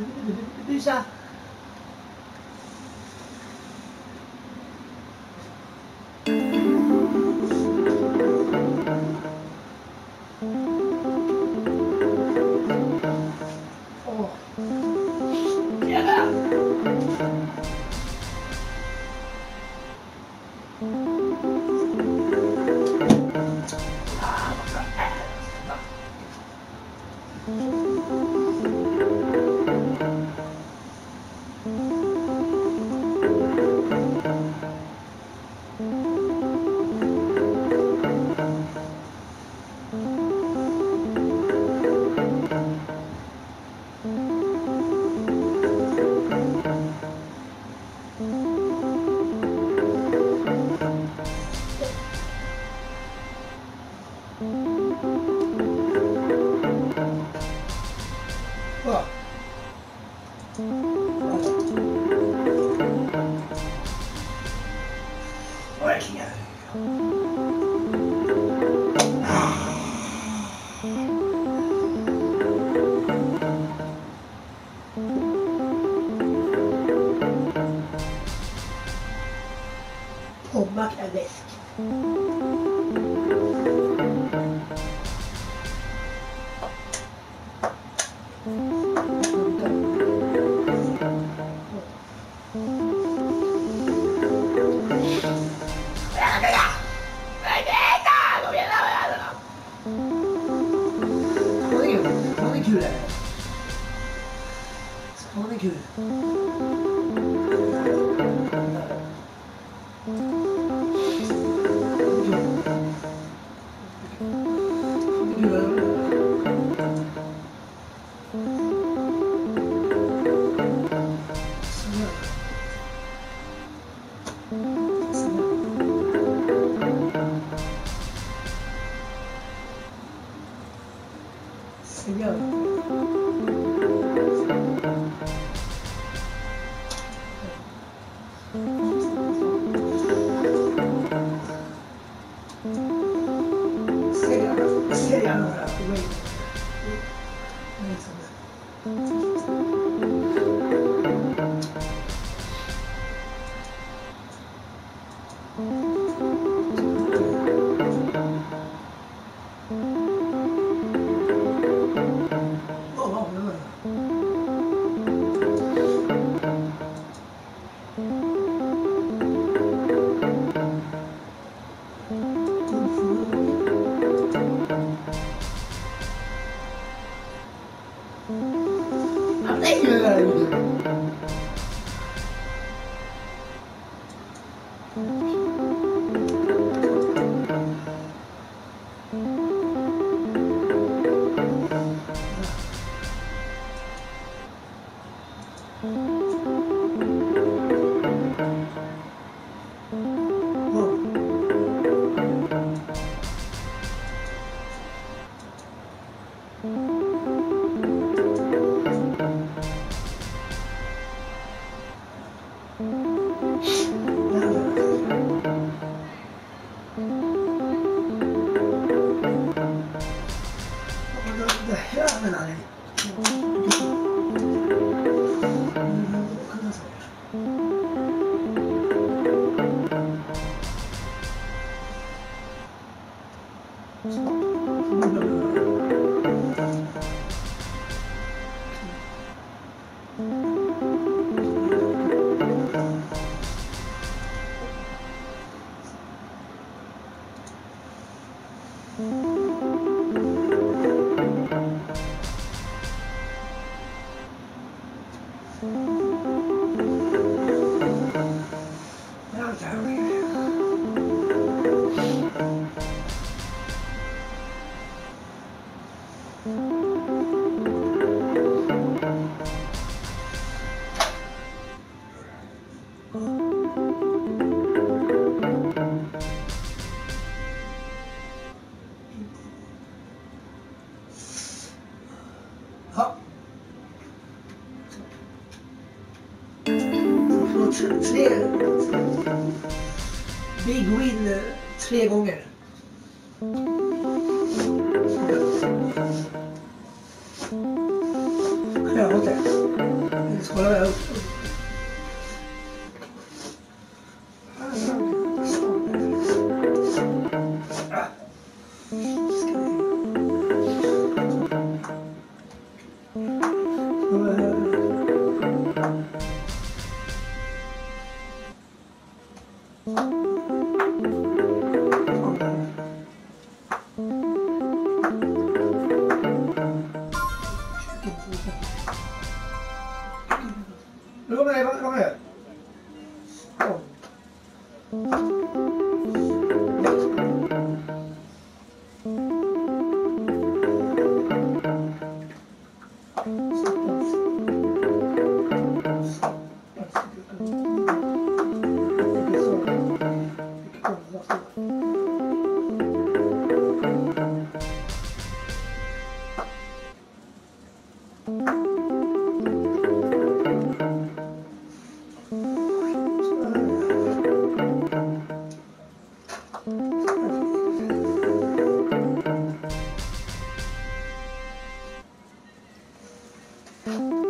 立立立立立立立立下 Olha aqui, Mac Desk. Han är kul. Han är kul. Señor. Gracias. Thank mm -hmm. you. Ja, Big win eh, tre gånger. ごめんごめんごめん。Kom. Spara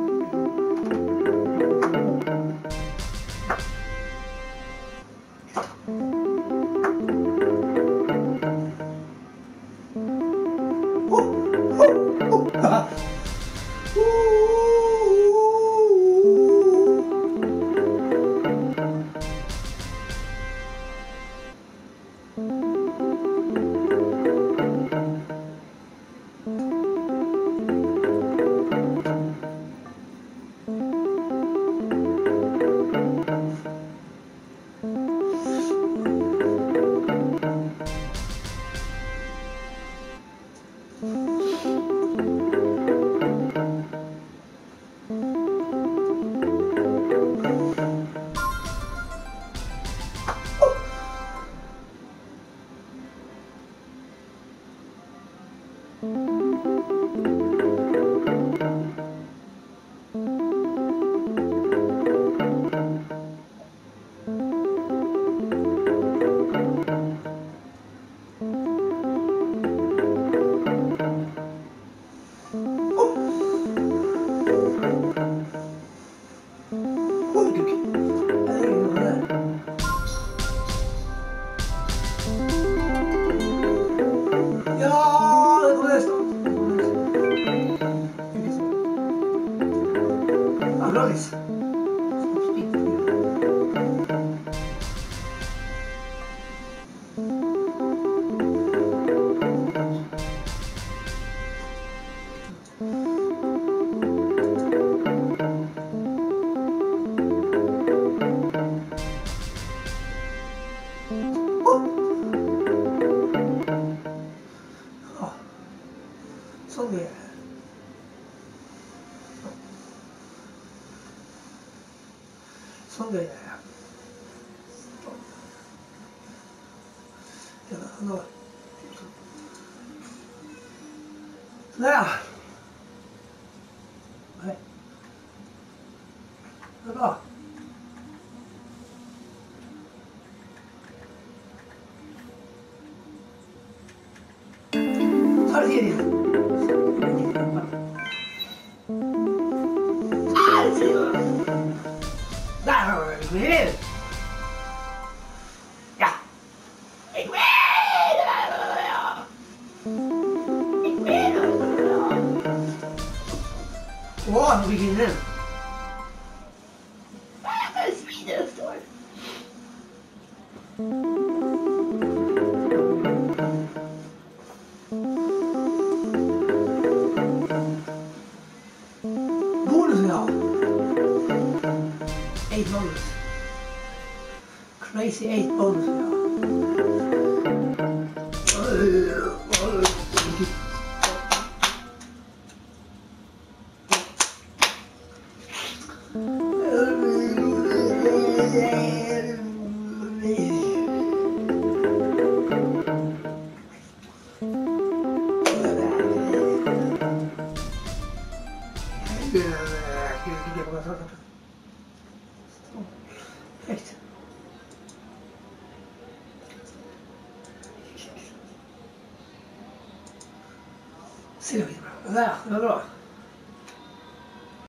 そんでやあのなあ。はい。なあさりげりや。weird. Yeah. It will. It will. Wow, nu. Crazy eight bonus vill jag ha. Perfekt. Ser vi